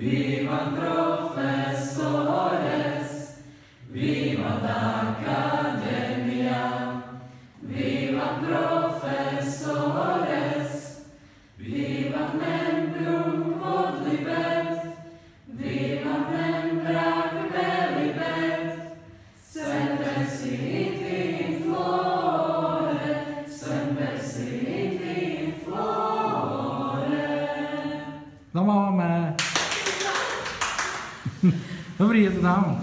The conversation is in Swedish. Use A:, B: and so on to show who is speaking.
A: Vivan professores, vivan academia, vivan professores, vivan membrum quod libet, vivan membrac belibet, semper sit in flore, semper sit in flore.
B: Namah Obrigado, não.